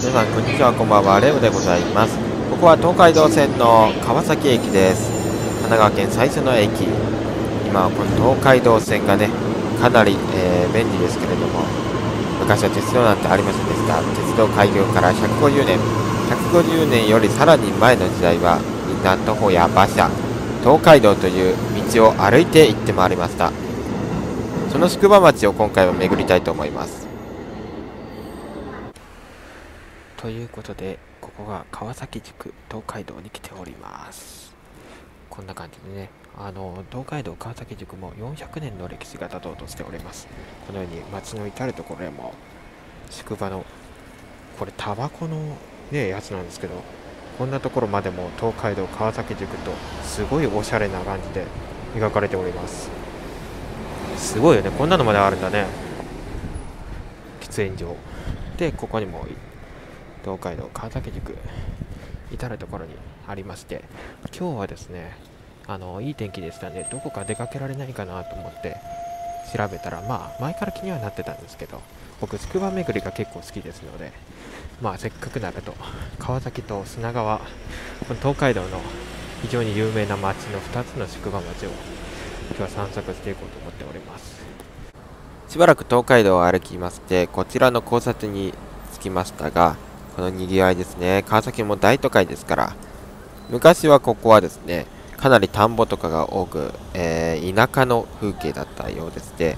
皆さんこんにちはこんばんは。レオでございます。ここは東海道線の川崎駅です。神奈川県最初の駅。今はこの東海道線がねかなり、えー、便利ですけれども昔は鉄道なんてありませんでした。鉄道開業から150年。150年よりさらに前の時代はみんな徒歩や馬車東海道という道を歩いて行ってまいりました。その宿場町を今回は巡りたいと思います。ということでここが川崎宿東海道に来ております。こんな感じでねあの東海道川崎宿も400年の歴史が経とうとしております。このように街の至る所へも宿場のこれタバコのねやつなんですけどこんなところまでも東海道川崎宿とすごいおしゃれな感じで描かれております。すごいよね。こんなのまであるんだね。喫煙所。でここにも東海道川崎塾至る所にありまして今日はですねあのいい天気でしたんでどこか出かけられないかなと思って調べたらまあ前から気にはなってたんですけど僕宿場巡りが結構好きですのでまあせっかくならと川崎と砂川この東海道の非常に有名な町の2つの宿場町を今日は散策していこうと思っております。しばらく東海道を歩きましてこちらの交差点に着きましたがこの賑わいですね。川崎も大都会ですから。昔はここはですね、かなり田んぼとかが多く、えー、田舎の風景だったようでして、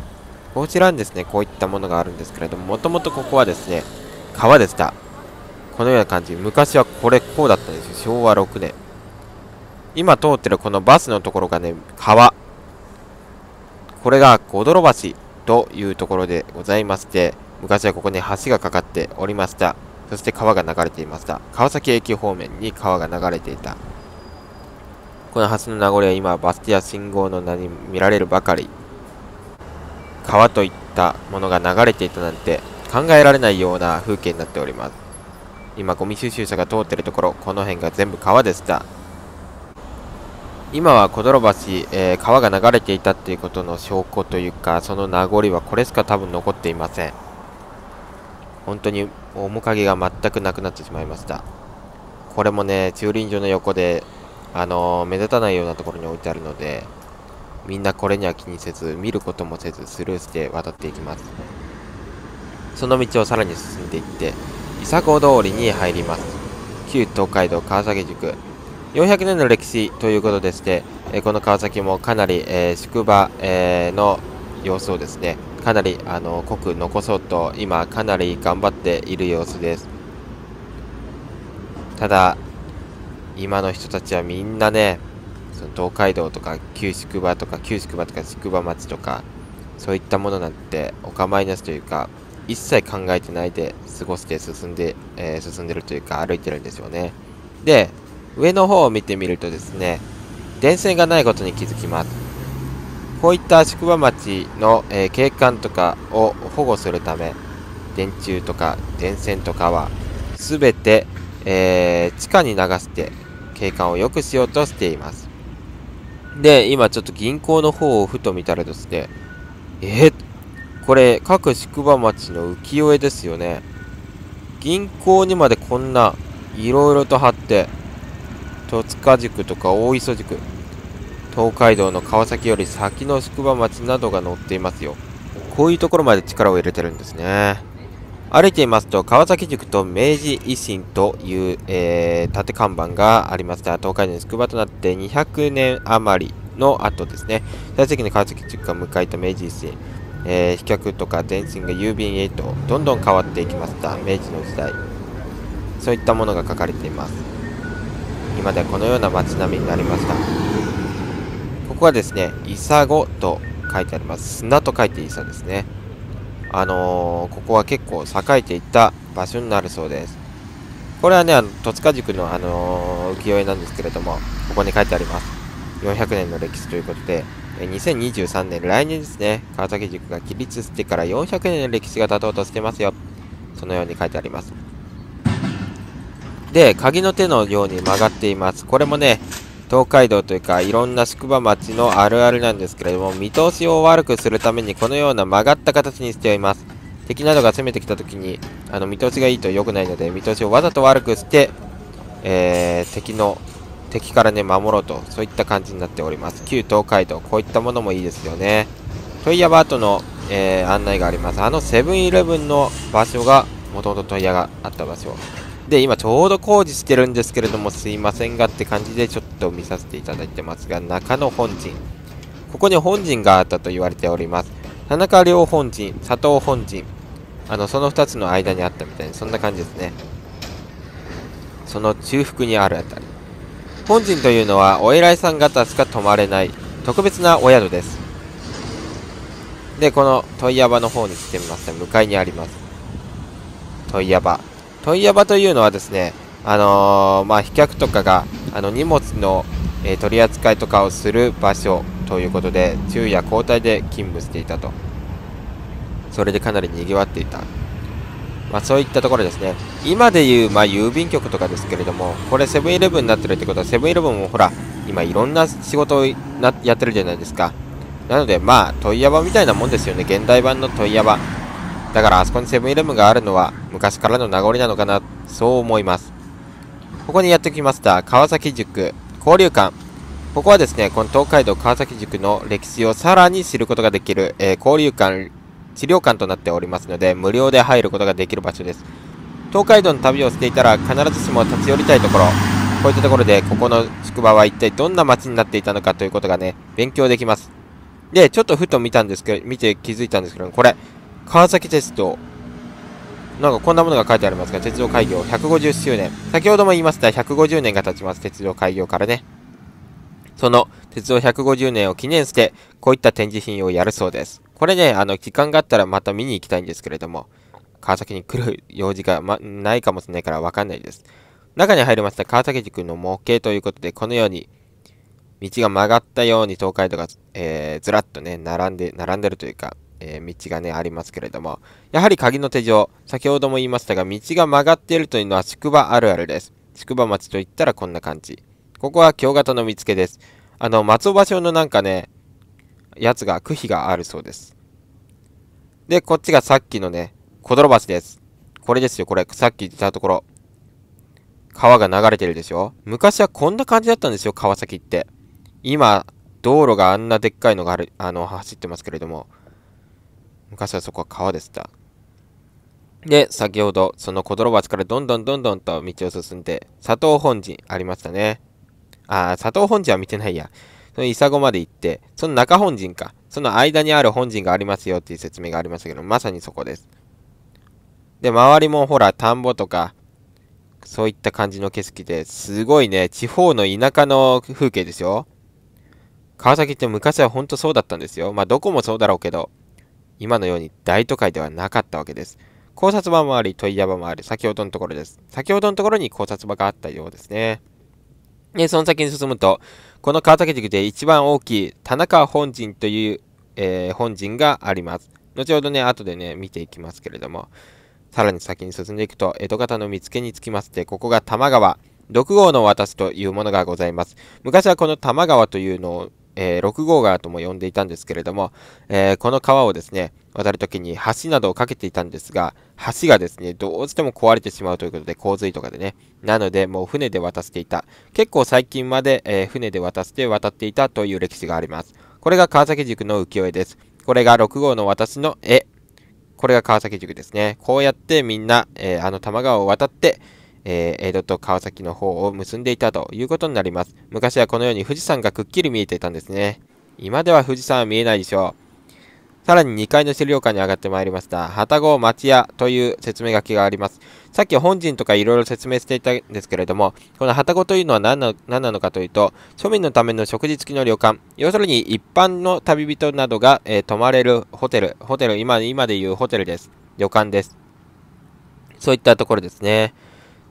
こちらにですね、こういったものがあるんですけれども、もともとここはですね、川でした。このような感じ。昔はこれこうだったんですよ。昭和6年。今通ってるこのバスのところがね、川。これが小泥橋というところでございまして、昔はここに橋がかかっておりました。そして川が流れていました。川崎駅方面に川が流れていた。この橋の名残は今、バス停や信号の名に見られるばかり。川といったものが流れていたなんて考えられないような風景になっております。今、ゴミ収集車が通っているところ、この辺が全部川でした。今は小泥橋、えー、川が流れていたっていうことの証拠というか、その名残はこれしか多分残っていません。本当に面影が全くなくなってしまいました。これもね駐輪場の横であのー、目立たないようなところに置いてあるのでみんなこれには気にせず見ることもせずスルーして渡っていきます。その道をさらに進んでいって伊佐子通りに入ります。旧東海道川崎宿。400年の歴史ということでして、えこの川崎もかなり、えー、宿場、えー、の様子をですねかなりあの濃く残そうと今かなり頑張っている様子です。ただ今の人たちはみんなねその東海道とか旧宿場とか旧宿場とか宿場町とかそういったものなんてお構いなしというか一切考えてないで過ごして進んで、えー、進んでるというか歩いてるんですよね。で上の方を見てみるとですね電線がないことに気づきます。こういった宿場町の、えー、景観とかを保護するため、電柱とか電線とかは、すべて、えー、地下に流して景観を良くしようとしています。で、今ちょっと銀行の方をふと見たらですね、えー、これ各宿場町の浮世絵ですよね。銀行にまでこんないろいろと貼って、戸塚塾とか大磯塾、東海道の川崎より先の宿場町などが載っていますよ。こういうところまで力を入れてるんですね。歩いていますと、川崎塾と明治維新という、えー、縦看板がありました。東海道の宿場となって200年余りの後ですね。最盛期の川崎塾が迎えた明治維新。えー、飛脚とか電信が郵便へとどんどん変わっていきました。明治の時代。そういったものが書かれています。今ではこのような街並みになりました。ここはですね、イサゴと書いてあります。砂と書いてイサですね。あのー、ここは結構栄えていった場所になるそうです。これはね、あの戸塚塾の、あのー、浮世絵なんですけれども、ここに書いてあります。400年の歴史ということで、2023年、来年ですね、川崎塾が起立してから400年の歴史が経とうとしてますよ。そのように書いてあります。で、鍵の手のように曲がっています。これもね、東海道というかいろんな宿場町のあるあるなんですけれども見通しを悪くするためにこのような曲がった形にしています。敵などが攻めてきた時にあの見通しがいいと良くないので見通しをわざと悪くして、えー、敵の敵からね守ろうとそういった感じになっております。旧東海道こういったものもいいですよね。トイヤバートの、えー、案内があります。あのセブンイレブンの場所がもともとトイヤがあった場所。で今ちょうど工事してるんですけれどもすいませんがって感じでちょっと見させていただいてますが中野本陣。ここに本陣があったと言われております。田中良本陣佐藤本陣。あのその2つの間にあったみたいなそんな感じですね。その中腹にあるあたり。本陣というのはお偉いさん方しか泊まれない特別なお宿です。でこの問屋場の方に来てみます。と向かいにあります。問屋場。問屋場というのはですねあのー、まあ飛脚とかがあの荷物の、えー、取り扱いとかをする場所ということで昼夜交代で勤務していたとそれでかなり賑わっていたまあ、そういったところですね。今でいう、まあ、郵便局とかですけれども、これセブンイレブンになってるってことは、セブンイレブンもほら、今いろんな仕事をやってるじゃないですか。なので、まあ、問屋場みたいなもんですよね。現代版の問屋場。だから、あそこにセブンイレブンがあるのは、昔からの名残なのかな、そう思います。ここにやってきました、川崎塾交流館。ここはですね、この東海道川崎塾の歴史をさらに知ることができる、えー、交流館治療館となっておりますので、無料で入ることができる場所です。東海道の旅をしていたら必ずしも立ち寄りたいところ、こういったところで、ここの宿場は一体どんな街になっていたのかということがね、勉強できます。で、ちょっとふと見たんですけど、見て気づいたんですけど、これ、川崎鉄道。なんかこんなものが書いてありますが、鉄道開業150周年。先ほども言いました150年が経ちます、鉄道開業からね。その鉄道150年を記念して、こういった展示品をやるそうです。これね、あの、時間があったらまた見に行きたいんですけれども、川崎に来る用事が、ま、ないかもしれないからわかんないです。中に入りました川崎塾の模型ということで、このように、道が曲がったように東海道が、えー、ずらっとね、並んで、並んでるというか、えー、道がね、ありますけれども、やはり鍵の手錠、先ほども言いましたが、道が曲がっているというのは宿場あるあるです。宿場町といったらこんな感じ。ここは京型の見つけです。あの、松尾芭蕉のなんかね、やつが、区碑があるそうです。で、こっちがさっきのね、小泥橋です。これですよ、これ。さっき言ったところ。川が流れてるでしょ？昔はこんな感じだったんですよ、川崎って。今、道路があんなでっかいのがある、あの、走ってますけれども。昔はそこは川でした。で、先ほど、その小泥橋からどんどんどんどんと道を進んで、佐藤本陣ありましたね。あ、佐藤本陣は見てないや。そのイサゴまで行って、その中本陣か。その間にある本陣がありますよっていう説明がありましたけど、まさにそこです。で、周りもほら、田んぼとか、そういった感じの景色ですごいね、地方の田舎の風景ですよ。川崎って昔はほんとそうだったんですよ。まあ、どこもそうだろうけど、今のように大都会ではなかったわけです。考察場もあり、問屋場もあり、先ほどのところです。先ほどのところに考察場があったようですね。で、その先に進むと、この川崎塾で一番大きい田中本陣という、えー、本陣があります。後ほどね、後でね、見ていきますけれども、さらに先に進んでいくと、江戸方の見附につきまして、ここが多摩川、6号の渡しというものがございます。昔はこの多摩川というのをえー、6号川とも呼んでいたんですけれども、えー、この川をですね、渡るときに橋などを架けていたんですが、橋がですね、どうしても壊れてしまうということで、洪水とかでね。なので、もう船で渡していた。結構最近まで、えー、船で渡して渡っていたという歴史があります。これが川崎塾の浮世絵です。これが6号の私の絵。これが川崎塾ですね。こうやってみんな、えあの多摩川を渡って、えー、江戸と川崎の方を結んでいたということになります。昔はこのように富士山がくっきり見えていたんですね。今では富士山は見えないでしょう。さらに2階の資料館に上がってまいりました。旅籠町屋という説明書きがあります。さっき本陣とかいろいろ説明していたんですけれども、この旅籠というのは何な何なのかというと、庶民のための食事付きの旅館、要するに一般の旅人などが、えー、泊まれるホテル、ホテル、今、今でいうホテルです。旅館です。そういったところですね。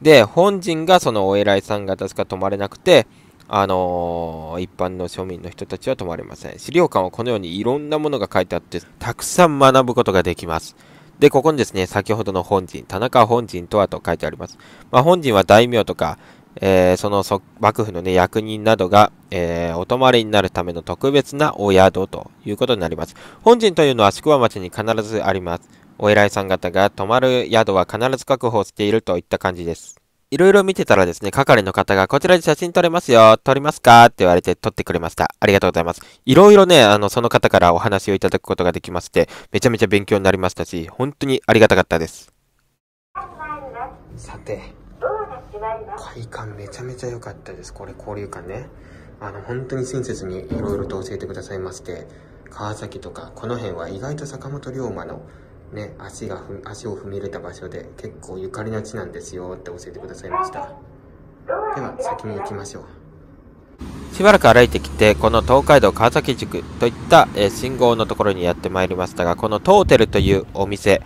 で、本陣がそのお偉いさん方しか泊まれなくて、あのー、一般の庶民の人たちは泊まれません。資料館はこのようにいろんなものが書いてあって、たくさん学ぶことができます。で、ここにですね、先ほどの本陣、田中本陣とはと書いてあります。まあ、本陣は大名とか、えー、その幕府のね、役人などが、えー、お泊まりになるための特別なお宿ということになります。本陣というのは宿場町に必ずあります。お偉いさん方が泊まる宿は必ず確保しているといった感じです。いろいろ見てたらですね、係の方が、こちらで写真撮れますよ、撮りますか？って言われて撮ってくれました。ありがとうございます。いろいろね、あの、その方からお話をいただくことができまして、めちゃめちゃ勉強になりましたし、本当にありがたかったです。さて、会館めちゃめちゃ良かったです。これ交流館ね。あの、本当に親切にいろいろと教えてくださいまして、川崎とか、この辺は意外と坂本龍馬のね、足が足を踏み入れた場所で結構ゆかりの地なんですよって教えてくださいましたでは先に行きましょうしばらく歩いてきてこの東海道川崎宿といった、えー、信号のところにやってまいりましたがこのトーテルというお店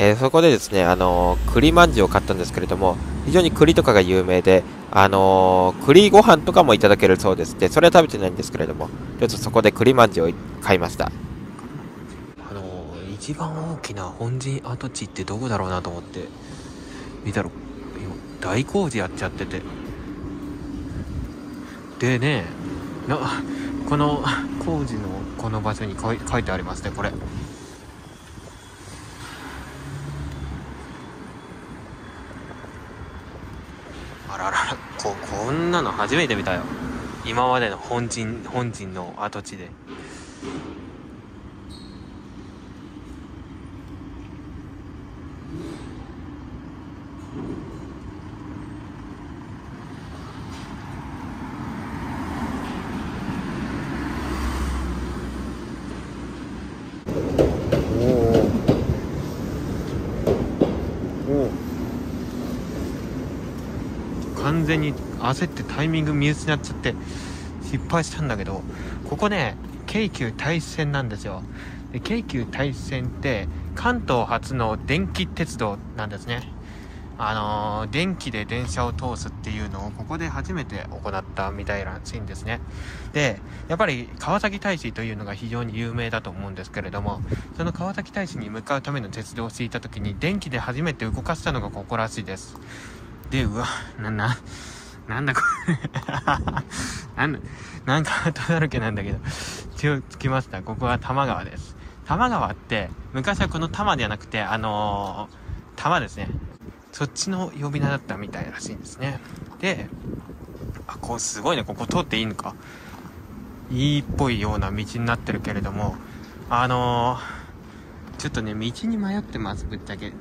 えー、そこでですね、あのー、栗まんじゅうを買ったんですけれども、非常に栗とかが有名で、あのー、栗ご飯とかもいただけるそうです。で、それは食べてないんですけれども、ちょっとそこで栗まんじゅうを買いました。一番大きな本陣跡地ってどこだろうなと思って見たら大工事やっちゃってて。でねなこの工事のこの場所に書いてありますねこれ。あらららここんなの初めて見たよ。今までの本陣本陣の跡地で。完全に焦ってタイミング見失っちゃって失敗したんだけどここね京急大線なんですよ。で京急大線って関東初の電気鉄道なんですね。あのー、電気で電車を通すっていうのをここで初めて行ったみたいらしいんですね。で、やっぱり川崎大使というのが非常に有名だと思うんですけれども、その川崎大使に向かうための鉄道を敷いた時に電気で初めて動かしたのがここらしいです。で、うわ、な、な、なんだこれ なんだ、なんか後だらけなんだけど、手をつきました。ここは多摩川です。多摩川って、昔はこの多摩ではなくて、あのー、多摩ですね。そっちの呼び名だったみたいらしいんですね。で、あ、こうすごいね、ここ通っていいのか。いいっぽいような道になってるけれども、あのー、ちょっとね、道に迷ってます、ぶっちゃけ。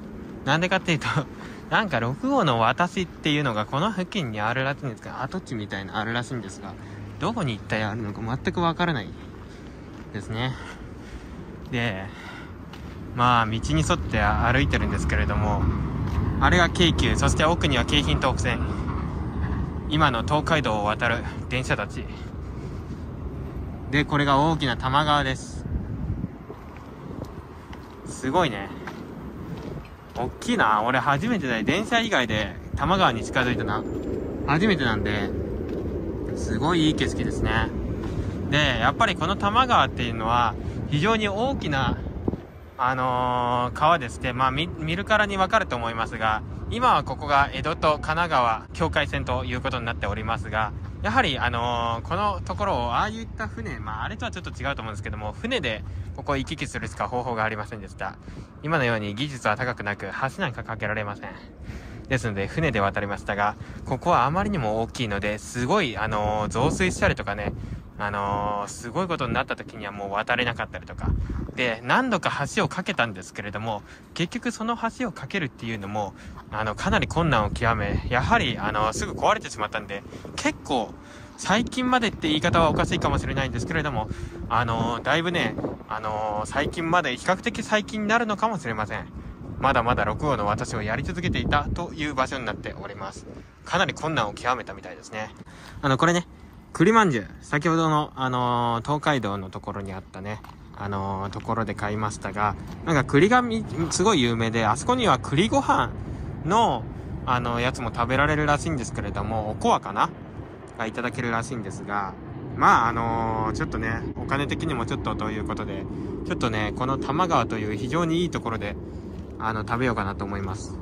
なんでかっていうと なんか6号の私っていうのがこの付近にあるらしいんですが、跡地みたいなあるらしいんですが、どこに一体あるのか全くわからないですね。で、まあ道に沿って歩いてるんですけれども、あれが京急、そして奥には京浜東北線。今の東海道を渡る電車たち。で、これが大きな多摩川です。すごいね。大きいな。俺初めてだよ。電車以外で多摩川に近づいたな。初めてなんで、すごいいい景色ですね。で、やっぱりこの多摩川っていうのは、非常に大きな、あのー、川でして、まあ見、見るからにわかると思いますが、今はここが江戸と神奈川境界線ということになっておりますが、やはり、あのー、このところを、ああいった船、まあ、あれとはちょっと違うと思うんですけども、船でここ行き来するしか方法がありませんでした。今のように技術は高くなく、橋なんか架けられません。ですので、船で渡りましたが、ここはあまりにも大きいので、すごい、あのー、増水したりとかね、あのー、すごいことになった時にはもう渡れなかったりとか。で、何度か橋を架けたんですけれども、結局その橋を架けるっていうのも、あの、かなり困難を極め、やはり、あの、すぐ壊れてしまったんで、結構、最近までって言い方はおかしいかもしれないんですけれども、あのー、だいぶね、あの、最近まで比較的最近になるのかもしれません。まだまだ6号の私をやり続けていたという場所になっております。かなり困難を極めたみたいですね。あの、これね、栗まんじゅう。先ほどの、あのー、東海道のところにあったね、あのー、ところで買いましたが、なんか栗がすごい有名で、あそこには栗ご飯の、あの、やつも食べられるらしいんですけれども、おこわかな？がいただけるらしいんですが、まあ、あの、ちょっとね、お金的にもちょっとということで、ちょっとね、この多摩川という非常にいいところで、あの、食べようかなと思います。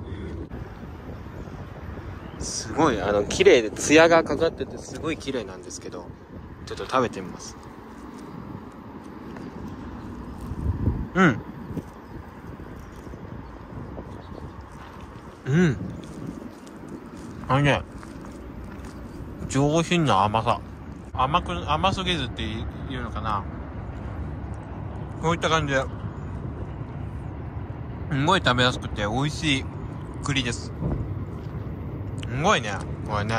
すごい、あの、綺麗で、艶がかかってて、すごい綺麗なんですけど、ちょっと食べてみます。うん。うん。あのね上品な甘さ。甘く甘すぎずっていうのかな。こういった感じで。すごい食べやすくて美味しい栗です。すごいね。これね。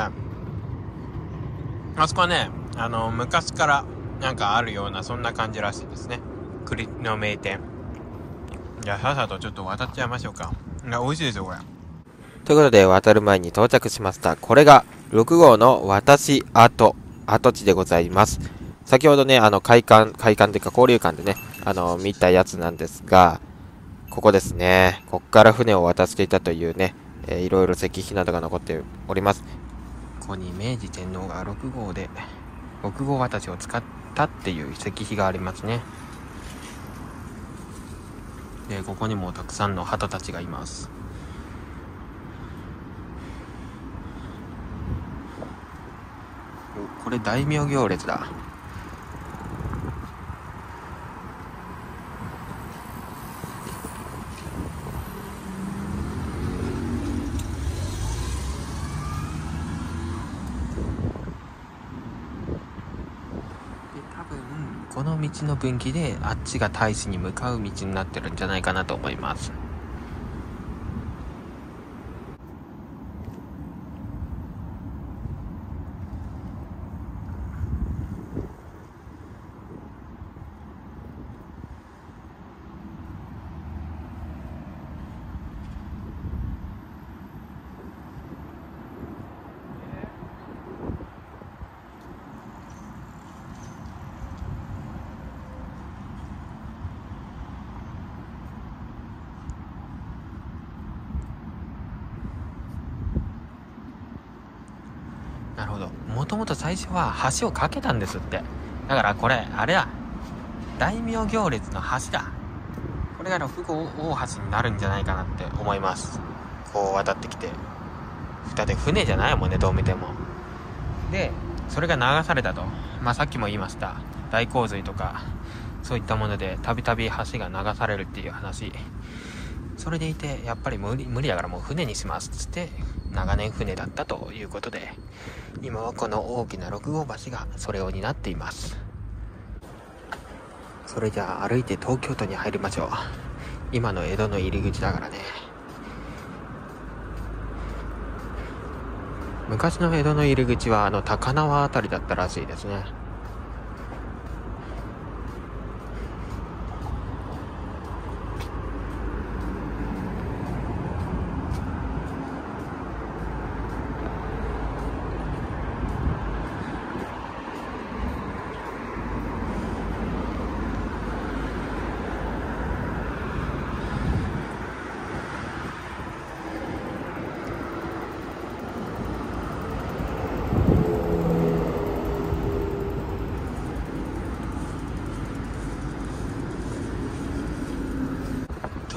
あそこはねあの昔からなんかあるようなそんな感じらしいですね。栗の名店。じゃあさっさとちょっと渡っちゃいましょうか。いや美味しいですよこれ。ということで渡る前に到着しました。これが6号の私跡跡地でございます。先ほどねあの会館会館というか交流館でねあの見たやつなんですがここですね。こっから船を渡していたというね、えー、いろいろ石碑などが残っております。ここに明治天皇が6号で6号渡しを使ったっていう石碑がありますね。でここにもたくさんの旗たちがいます。これ大名行列だこの道の分岐であっちが大使に向かう道になってるんじゃないかなと思います。なるほど。もともと最初は橋を架けたんですって。だからこれあれだ大名行列の橋だ。これが六号大橋になるんじゃないかなって思います。こう渡ってきて。だって船じゃないもんねどう見ても。でそれが流されたと。まあさっきも言いました。大洪水とかそういったものでたびたび橋が流されるっていう話。それでいてやっぱり無理無理だからもう船にしますっつって長年船だったということで今はこの大きな6号橋がそれを担っています。それじゃあ歩いて東京都に入りましょう。今の江戸の入り口だからね。昔の江戸の入り口はあの高輪辺りだったらしいですね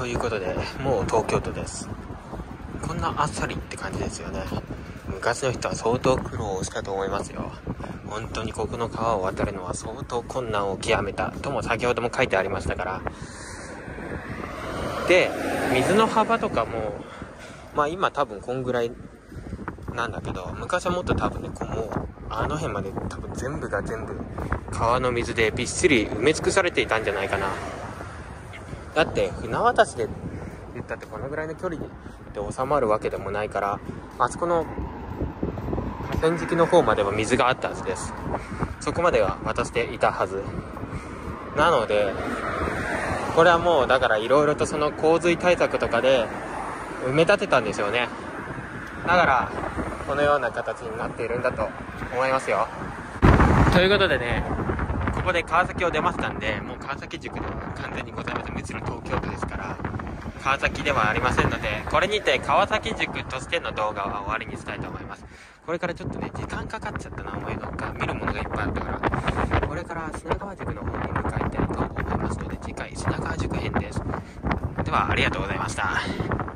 ということでもう東京都です。こんなあっさりって感じですよね。昔の人は相当苦労したと思いますよ。本当にここの川を渡るのは相当困難を極めたとも先ほども書いてありましたから。で水の幅とかもまあ今多分こんぐらいなんだけど昔はもっと多分ねこうもうあの辺まで多分全部が全部川の水でびっしり埋め尽くされていたんじゃないかな。だって船渡しで言ったってこのぐらいの距離で収まるわけでもないからあそこの河川敷の方までは水があったはずです。そこまでは渡していたはず。なのでこれはもうだから色々とその洪水対策とかで埋め立てたんですよね。だからこのような形になっているんだと思いますよ。ということでねここで川崎を出ましたんで、もう川崎塾では完全にございません。もちろん東京都ですから、川崎ではありませんので、これにて川崎塾としての動画は終わりにしたいと思います。これからちょっとね、時間かかっちゃったな、思いのか、見るものがいっぱいあったから、これから品川塾の方に向かいたいと思いますので、次回品川塾編です。では、ありがとうございました。